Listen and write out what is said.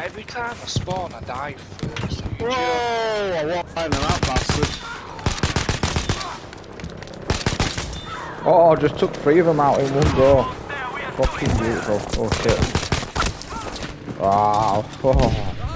Every time I spawn, I die first. Bro, Whoa! I walked behind that bastard. Oh, I just took three of them out in one go. Fucking beautiful. Oh shit. Wow. Oh.